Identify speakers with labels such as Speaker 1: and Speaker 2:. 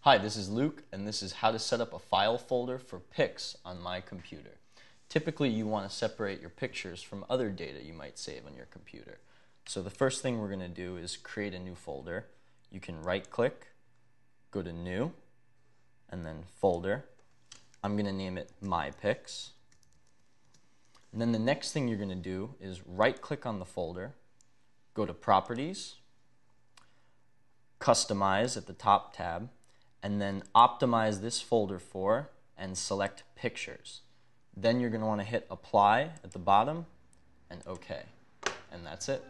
Speaker 1: Hi, this is Luke, and this is how to set up a file folder for pics on my computer. Typically, you want to separate your pictures from other data you might save on your computer. So the first thing we're going to do is create a new folder. You can right-click, go to New, and then Folder. I'm going to name it My Pics. And then the next thing you're going to do is right-click on the folder, go to Properties, Customize at the top tab, and then optimize this folder for and select Pictures. Then you're going to want to hit Apply at the bottom and OK. And that's it.